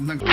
那个